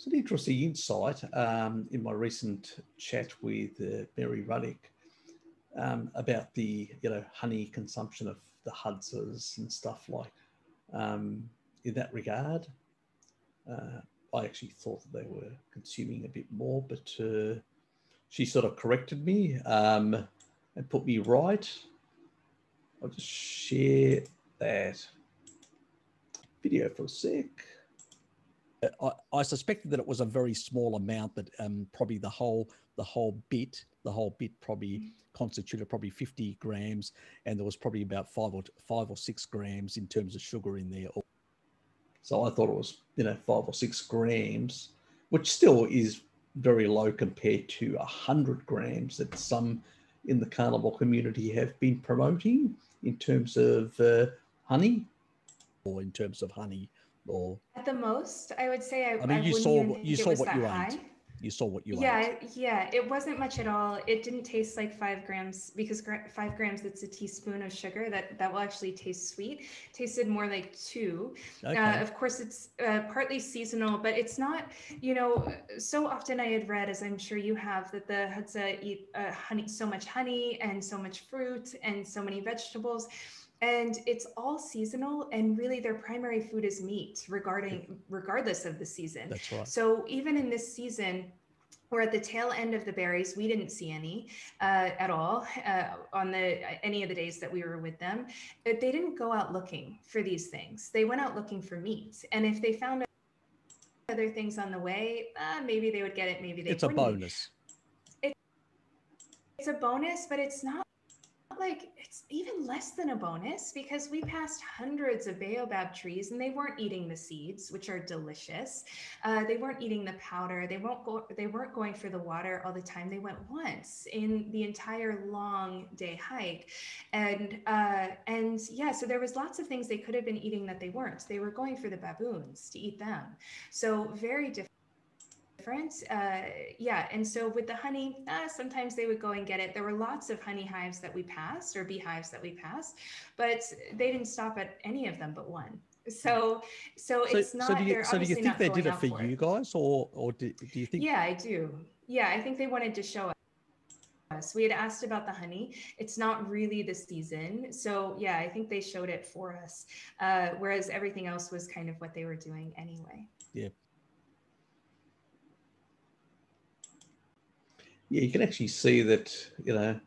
It's an interesting insight um, in my recent chat with uh, Mary Ruddick um, about the you know honey consumption of the Hadzas and stuff like um, in that regard. Uh, I actually thought that they were consuming a bit more, but uh, she sort of corrected me um, and put me right. I'll just share that video for a sec. I, I, suspected that it was a very small amount that um, probably the whole the whole bit the whole bit probably constituted probably 50 grams and there was probably about five or five or six grams in terms of sugar in there. So i thought it was you know five or six grams which still is very low compared to a hundred grams that some in the carnivore community have been promoting in terms of uh, honey. Or in terms of honey or at the most i would say i, I mean I you saw you saw what you high. ate you saw what you yeah ate. yeah it wasn't much at all it didn't taste like five grams because five grams it's a teaspoon of sugar that that will actually taste sweet tasted more like two uh, okay. uh, of course it's uh, partly seasonal but it's not you know so often i had read as i'm sure you have that the hadza eat uh, honey so much honey and so much fruit and so many vegetables and it's all seasonal and really their primary food is meat regarding regardless of the season. That's right. So even in this season we're at the tail end of the berries. We didn't see any uh, at all uh, on the any of the days that we were with them. They didn't go out looking for these things. They went out looking for meat. And if they found other things on the way uh, maybe they would get it maybe they it's wouldn't. a bonus. It, it's a bonus but it's not like it's even less than a bonus because we passed hundreds of baobab trees and they weren't eating the seeds, which are delicious. Uh, they weren't eating the powder. They won't go. They weren't going for the water all the time. They went once in the entire long day hike, and uh, and yeah, so there was lots of things they could have been eating that they weren't. They were going for the baboons to eat them. So very different different. Uh, yeah, and so with the honey, uh, sometimes they would go and get it. There were lots of honey hives that we passed or beehives that we passed, but they didn't stop at any of them but one. So, so, so it's not. So do you, so do you think they did it for, for you guys, or or do, do you think? Yeah, I do. Yeah, I think they wanted to show us. We had asked about the honey. It's not really the season. So, yeah, I think they showed it for us. Uh, whereas everything else was kind of what they were doing anyway. Yeah. Yeah, you can actually see that, you know,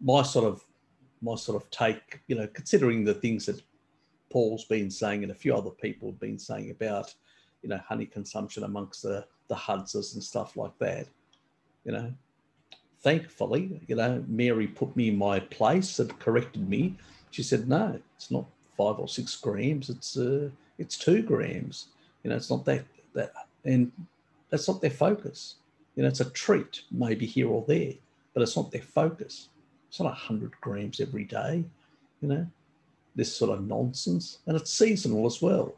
my sort of my sort of take, you know, considering the things that Paul's been saying and a few other people have been saying about, you know, honey consumption amongst the the Hadzas and stuff like that, you know. Thankfully, you know, Mary put me in my place and corrected me. She said, no, it's not five or six grams. It's uh, it's two grams. You know, it's not that that, and that's not their focus. You know, it's a treat maybe here or there, but it's not their focus. It's not 100 grams every day, you know, this sort of nonsense. And it's seasonal as well.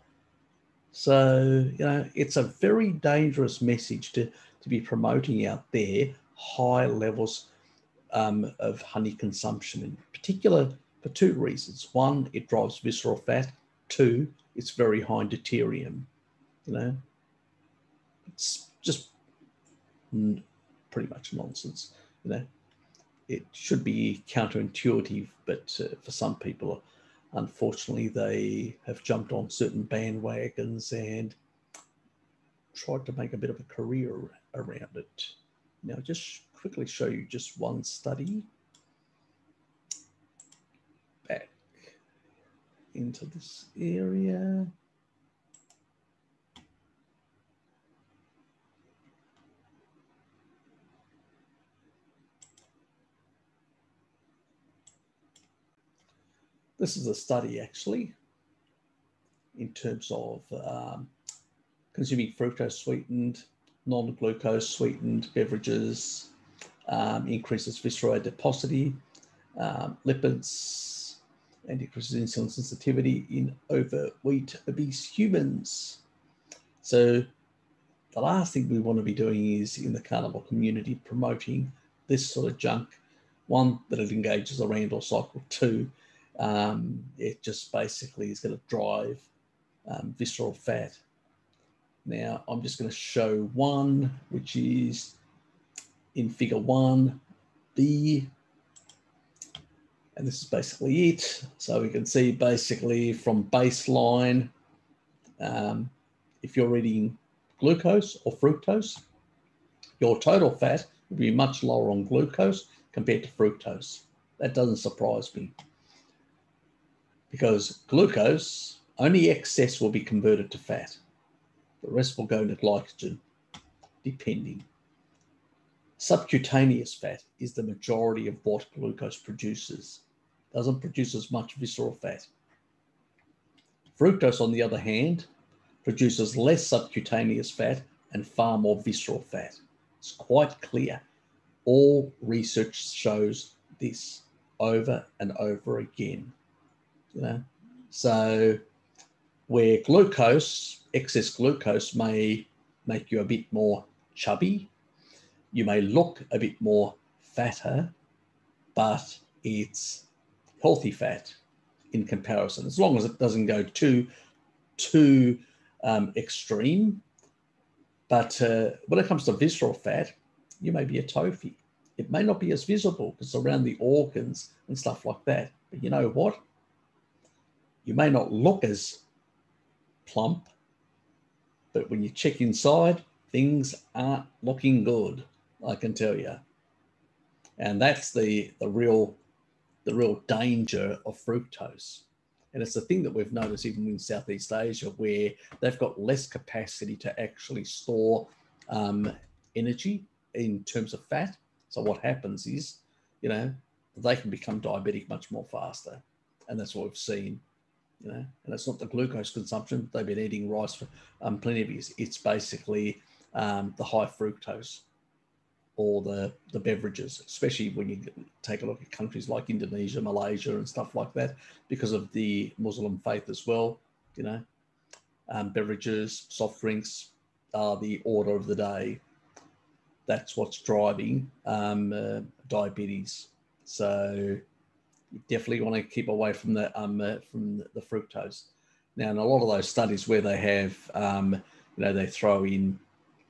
So, you know, it's a very dangerous message to, to be promoting out there high levels um, of honey consumption, in particular for two reasons. One, it drives visceral fat. Two, it's very high in deuterium. You know, it's just pretty much nonsense. You know, it should be counterintuitive, but uh, for some people, unfortunately, they have jumped on certain bandwagons and tried to make a bit of a career around it. Now, just quickly show you just one study back into this area. This is a study actually in terms of um, consuming fructose sweetened, non-glucose sweetened beverages, um, increases visceral adiposity, um, lipids, and decreases insulin sensitivity in overweight obese humans. So the last thing we want to be doing is in the carnivore community promoting this sort of junk. One, that it engages the Randle cycle. Two, um, it just basically is going to drive um, visceral fat. Now I'm just going to show one, which is in figure one, B. And this is basically it. So we can see basically from baseline, um, if you're eating glucose or fructose, your total fat will be much lower on glucose compared to fructose. That doesn't surprise me because glucose, only excess will be converted to fat. The rest will go into glycogen, depending. Subcutaneous fat is the majority of what glucose produces. Doesn't produce as much visceral fat. Fructose, on the other hand, produces less subcutaneous fat and far more visceral fat. It's quite clear. All research shows this over and over again. You know, so where glucose, excess glucose may make you a bit more chubby, you may look a bit more fatter, but it's healthy fat in comparison, as long as it doesn't go too too um, extreme. But uh, when it comes to visceral fat, you may be a TOFI. It may not be as visible because it's around the organs and stuff like that. But you know what? You may not look as plump, but when you check inside, things aren't looking good. I can tell you. And that's the the real the real danger of fructose. And it's a thing that we've noticed even in Southeast Asia, where they've got less capacity to actually store um, energy in terms of fat. So what happens is, you know, they can become diabetic much more faster, and that's what we've seen. You know, and it's not the glucose consumption; they've been eating rice for um, plenty of years. It's basically um, the high fructose or the, the beverages, especially when you take a look at countries like Indonesia, Malaysia, and stuff like that, because of the Muslim faith as well. You know, um, beverages, soft drinks are the order of the day. That's what's driving um, uh, diabetes. So you definitely want to keep away from the um, uh, from the, fructose. Now, in a lot of those studies where they have, um, you know, they throw in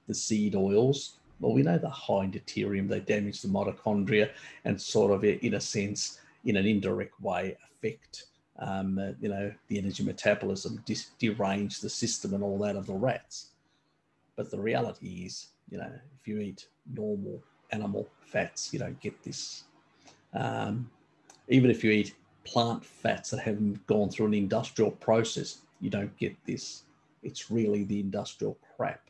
the seed oils well, we know the high deuterium, they damage the mitochondria and sort of, in a sense, in an indirect way, affect, um, uh, you know, the energy metabolism, dis- derange the system and all that of the rats. But the reality is, you know, if you eat normal animal fats, you don't get this. Um, even if you eat plant fats that haven't gone through an industrial process, you don't get this. It's really the industrial crap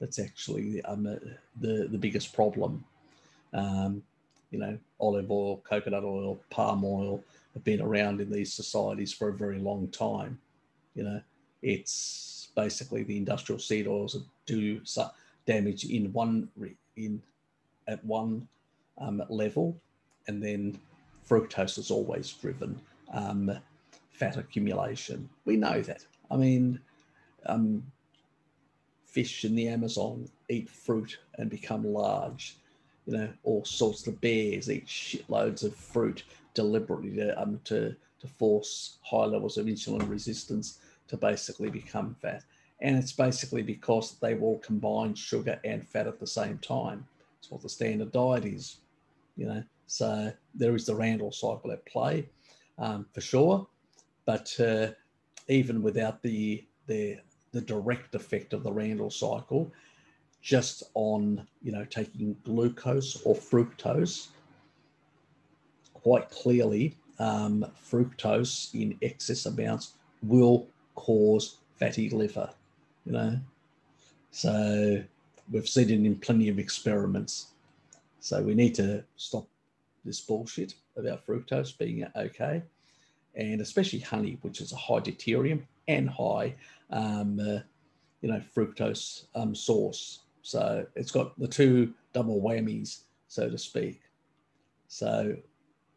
that's actually um, uh, the the biggest problem. Um, you know, olive oil, coconut oil, palm oil have been around in these societies for a very long time. You know, it's basically the industrial seed oils that do damage in one in at one um, level, and then fructose is always driven um, fat accumulation. We know that. I mean, um, fish in the Amazon eat fruit and become large. You know, all sorts of bears eat shitloads of fruit deliberately to, um, to, to force high levels of insulin resistance to basically become fat. And it's basically because they will combine sugar and fat at the same time. It's what the standard diet is, you know. So there is the Randle cycle at play um, for sure. But uh, even without the, the the direct effect of the Randle cycle just on, you know, taking glucose or fructose. Quite clearly, um, fructose in excess amounts will cause fatty liver, you know. So we've seen it in plenty of experiments. So we need to stop this bullshit about fructose being okay. And especially honey, which is a high deuterium and high um, uh, you know, fructose um, source. So it's got the two double whammies, so to speak. So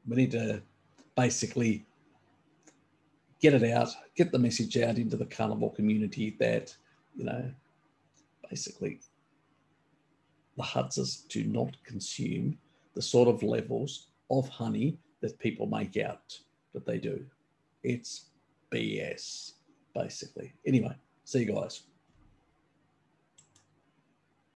we need to basically get it out, get the message out into the carnivore community that, you know, basically the Hadzas do not consume the sort of levels of honey that people make out that they do. It's BS basically. Anyway, see you guys.